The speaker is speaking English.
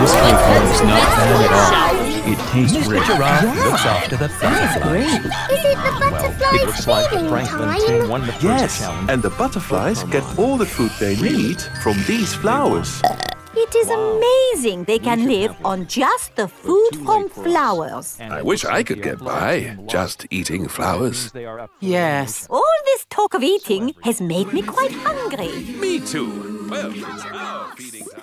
This cake is not bad at all. It tastes Mr. great. Giraffe looks after the butterflies. Is it the butterflies It looks like Franklin team won the first Yes, challenge. and the butterflies get all the food they need from these flowers. Uh, it is amazing they can live on just the food from flowers. I wish I could get by just eating flowers. Yes. All this talk of eating has made me quite hungry. Me too. Well, it's our feeding time.